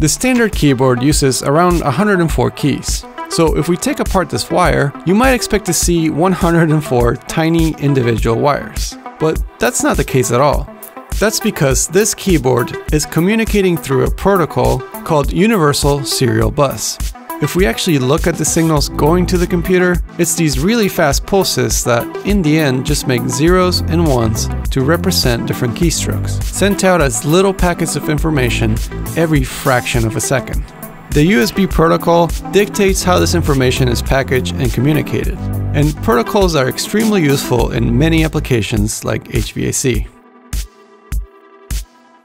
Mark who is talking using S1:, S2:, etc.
S1: The standard keyboard uses around 104 keys. So if we take apart this wire, you might expect to see 104 tiny individual wires. But that's not the case at all. That's because this keyboard is communicating through a protocol called Universal Serial Bus. If we actually look at the signals going to the computer, it's these really fast pulses that, in the end, just make zeros and ones to represent different keystrokes, sent out as little packets of information every fraction of a second. The USB protocol dictates how this information is packaged and communicated, and protocols are extremely useful in many applications like HVAC.